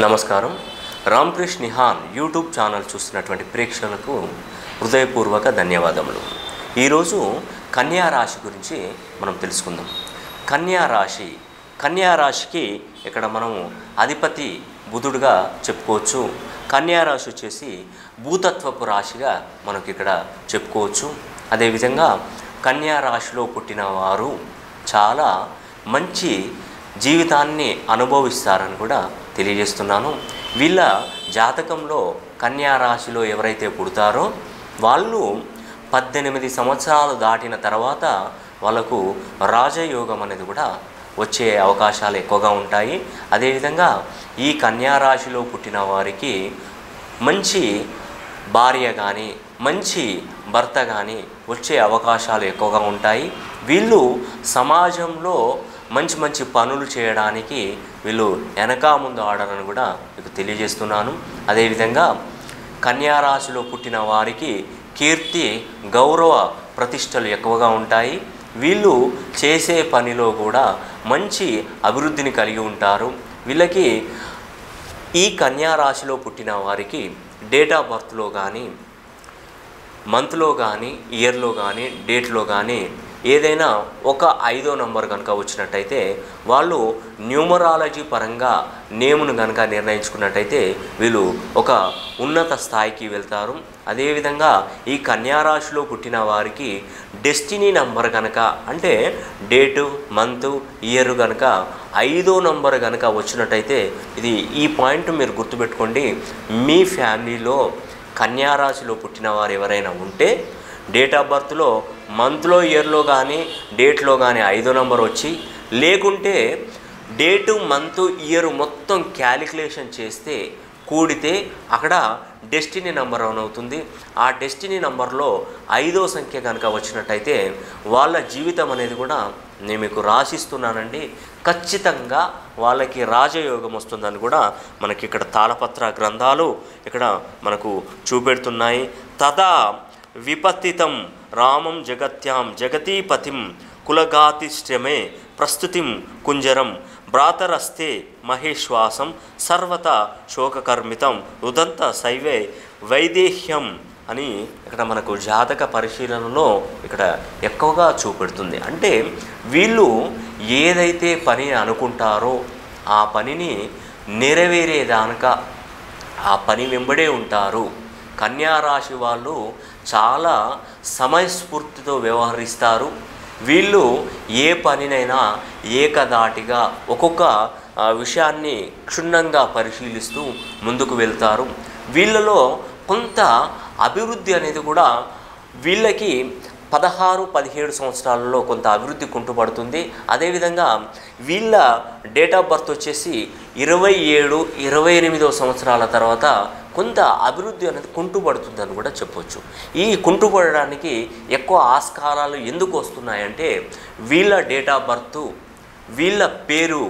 నమస్కారం. Ramakrishna Nihan YouTube channel చూస్తున్నటువంటి ప్రేక్షకులకు హృదయపూర్వక ధన్యవాదములు. ఈరోజు కన్యా రాశి గురించి మనం తెలుసుకుందాం. కన్యా రాశి కన్యా రాశికి ఇక్కడ మనము అధిపతి బుధుడుగా చెప్పుకోవచ్చు. కన్యా రాశి వచ్చేసి భూతత్వపు రాశిగా మనకి ఇక్కడ చెప్పుకోవచ్చు. అదేవిధంగా కన్యా రాశిలో పుట్టిన వారు చాలా మంచి జీవితాన్ని అనుభవిస్తారని కూడా తెలియజేస్తున్నాను. వీళ్ళ జాతకంలో కన్యా రాశిలో ఎవరైతే పుడతారో వాళ్ళు పద్దెనిమిది సంవత్సరాలు దాటిన తర్వాత వాళ్ళకు రాజయోగం అనేది కూడా వచ్చే అవకాశాలు ఎక్కువగా ఉంటాయి. అదేవిధంగా ఈ కన్యా రాశిలో పుట్టిన వారికి మంచి భార్య కానీ మంచి భర్త కానీ వచ్చే అవకాశాలు ఎక్కువగా ఉంటాయి. వీళ్ళు సమాజంలో మంచి మంచి పనులు చేయడానికి వీళ్ళు వెనక ముందు ఆడాలని కూడా మీకు తెలియజేస్తున్నాను. అదేవిధంగా కన్యారాశిలో పుట్టిన వారికి కీర్తి గౌరవ ప్రతిష్టలు ఎక్కువగా ఉంటాయి. వీళ్ళు చేసే పనిలో కూడా మంచి అభివృద్ధిని కలిగి ఉంటారు. వీళ్ళకి ఈ కన్యారాశిలో పుట్టిన వారికి డేట్ ఆఫ్ బర్త్లో కానీ మంత్లో కానీ ఇయర్లో కానీ డేట్లో కానీ ఏదైనా ఒక ఐదో నంబర్ కనుక వచ్చినట్టయితే వాళ్ళు న్యూమరాలజీ పరంగా నేమును కనుక నిర్ణయించుకున్నట్టయితే వీళ్ళు ఒక ఉన్నత స్థాయికి వెళ్తారు. అదేవిధంగా ఈ కన్యారాశిలో పుట్టిన వారికి డెస్టినీ నంబర్ కనుక అంటే డేటు మంత్ ఇయర్ కనుక ఐదో నంబర్ కనుక వచ్చినట్టయితే ఇది ఈ పాయింట్ మీరు గుర్తుపెట్టుకోండి. మీ ఫ్యామిలీలో కన్యారాశిలో పుట్టిన వారు ఎవరైనా ఉంటే డేట్ ఆఫ్ బర్త్లో మంత్లో ఇయర్లో కానీ డేట్లో కానీ ఐదో నెంబర్ వచ్చి లేకుంటే డేటు మంత్ ఇయర్ మొత్తం క్యాలిక్యులేషన్ చేస్తే కూడితే అక్కడ డెస్టినీ నెంబర్ ఆన్ అవుతుంది. ఆ డెస్టినీ నెంబర్లో ఐదో సంఖ్య కనుక వచ్చినట్టయితే వాళ్ళ జీవితం అనేది కూడా నేను మీకు రాసిస్తున్నానండి. ఖచ్చితంగా వాళ్ళకి రాజయోగం వస్తుందని కూడా మనకి ఇక్కడ తాళపత్ర గ్రంథాలు ఇక్కడ మనకు చూపెడుతున్నాయి. తదా విపత్తితం రామం జగత్యాం జగతీపతిం కులగాతిష్టమే ప్రస్తుతిం కుంజరం భ్రాతరస్తే మహేశ్వాసం సర్వత శోకకర్మితం ఉదంత శైవే వైదేహ్యం అని ఇక్కడ మనకు జాతక పరిశీలనలో ఇక్కడ ఎక్కువగా చూపెడుతుంది. అంటే వీళ్ళు ఏదైతే పని అనుకుంటారో ఆ పనిని నెరవేరేదానక ఆ పని వెంబడే ఉంటారు. కన్యారాశి వాళ్ళు చాలా సమయస్ఫూర్తితో వ్యవహరిస్తారు. వీళ్ళు ఏ పనినైనా ఏకదాటిగా ఒక్కొక్క విషయాన్ని క్షుణ్ణంగా పరిశీలిస్తూ ముందుకు వెళ్తారు. వీళ్ళలో కొంత అభివృద్ధి అనేది కూడా వీళ్ళకి పదహారు పదిహేడు సంవత్సరాలలో కొంత అభివృద్ధి కుంటుపడుతుంది. అదేవిధంగా వీళ్ళ డేట్ ఆఫ్ బర్త్ వచ్చేసి ఇరవై ఏడు ఇరవై ఎనిమిదో సంవత్సరాల తర్వాత కొంత అభివృద్ధి అనేది కుంటుపడుతుందని కూడా చెప్పొచ్చు. ఈ కుంటుపడడానికి ఎక్కువ ఆస్కారాలు ఎందుకు వస్తున్నాయంటే వీళ్ళ డేట్ ఆఫ్ బర్త్ వీళ్ళ పేరు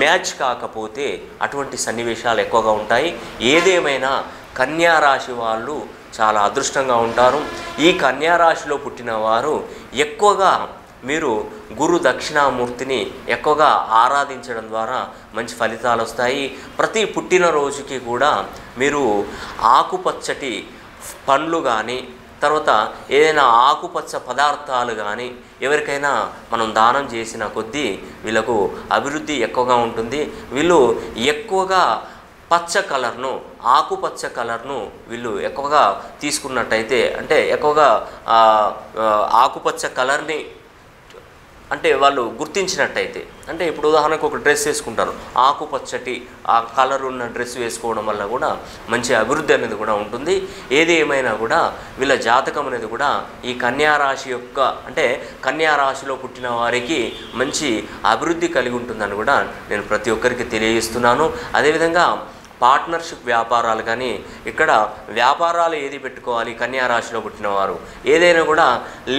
మ్యాచ్ కాకపోతే అటువంటి సన్నివేశాలు ఎక్కువగా ఉంటాయి. ఏదేమైనా కన్యారాశి వాళ్ళు చాలా అదృష్టంగా ఉంటారు. ఈ కన్యారాశిలో పుట్టిన వారు ఎక్కువగా మీరు గురు దక్షిణామూర్తిని ఎక్కువగా ఆరాధించడం ద్వారా మంచి ఫలితాలు వస్తాయి. ప్రతి పుట్టినరోజుకి కూడా మీరు ఆకుపచ్చటి పండ్లు కానీ తర్వాత ఏదైనా ఆకుపచ్చ పదార్థాలు కానీ ఎవరికైనా మనం దానం చేసిన కొద్దీ వీళ్ళకు అభివృద్ధి ఎక్కువగా ఉంటుంది. వీళ్ళు ఎక్కువగా పచ్చ కలర్ను ఆకుపచ్చ కలర్ను వీళ్ళు ఎక్కువగా తీసుకున్నట్టయితే అంటే ఎక్కువగా ఆకుపచ్చ కలర్ని అంటే వాళ్ళు గుర్తించినట్టయితే. అంటే ఇప్పుడు ఉదాహరణకు ఒక డ్రెస్ వేసుకుంటారు. ఆకుపచ్చటి ఆ కలర్ ఉన్న డ్రెస్ వేసుకోవడం వల్ల కూడా మంచి అభివృద్ధి అనేది కూడా ఉంటుంది. ఏది ఏమైనా కూడా వీళ్ళ జాతకం అనేది కూడా ఈ కన్యారాశి యొక్క అంటే కన్యారాశిలో పుట్టిన వారికి మంచి అభివృద్ధి కలిగి ఉంటుందని కూడా నేను ప్రతి ఒక్కరికి తెలియజేస్తున్నాను. అదేవిధంగా పార్ట్నర్షిప్ వ్యాపారాలు కానీ ఇక్కడ వ్యాపారాలు ఏది పెట్టుకోవాలి కన్యారాశిలో పుట్టినవారు. పుట్టిన వారు ఏదైనా కూడా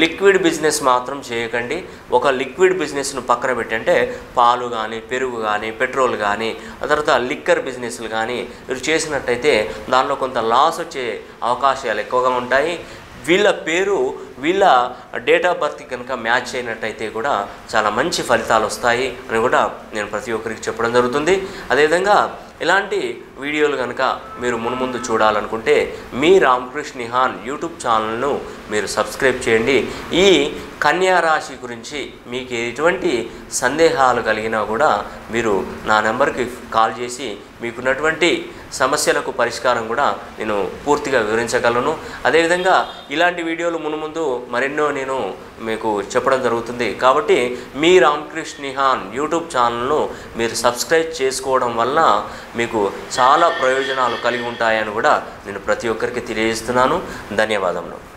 లిక్విడ్ బిజినెస్ మాత్రం చేయకండి. ఒక లిక్విడ్ బిజినెస్ను పక్కన పెట్టి అంటే పాలు కానీ పెరుగు కానీ పెట్రోల్ కానీ ఆ తర్వాత లిక్కర్ బిజినెస్లు కానీ మీరు చేసినట్టయితే దానిలో కొంత లాస్ వచ్చే అవకాశాలు ఎక్కువగా ఉంటాయి. వీళ్ళ పేరు వీళ్ళ డేట్ ఆఫ్ బర్త్ కనుక మ్యాచ్ అయినట్టయితే కూడా చాలా మంచి ఫలితాలు వస్తాయి అని కూడా నేను ప్రతి ఒక్కరికి చెప్పడం జరుగుతుంది. అదేవిధంగా ఇలాంటి వీడియోలు కనుక మీరు మునుముందు చూడాలనుకుంటే మీ రామకృష్ణ నిహాన్ యూట్యూబ్ ఛానల్ను మీరు సబ్స్క్రైబ్ చేయండి. ఈ కన్యా రాశి గురించి మీకు ఎటువంటి సందేహాలు కలిగినా కూడా మీరు నా నెంబర్కి కాల్ చేసి మీకున్నటువంటి సమస్యలకు పరిష్కారం కూడా నేను పూర్తిగా వివరించగలను. అదేవిధంగా ఇలాంటి వీడియోలు మునుముందు మరెన్నో నేను మీకు చెప్పడం జరుగుతుంది. కాబట్టి మీ రామకృష్ణ నిహాన్ యూట్యూబ్ ఛానల్ను మీరు సబ్స్క్రైబ్ చేసుకోవడం వలన మీకు చాలా ప్రయోజనాలు కలిగి ఉంటాయని కూడా నేను ప్రతి ఒక్కరికి తెలియజేస్తున్నాను. ధన్యవాదములు.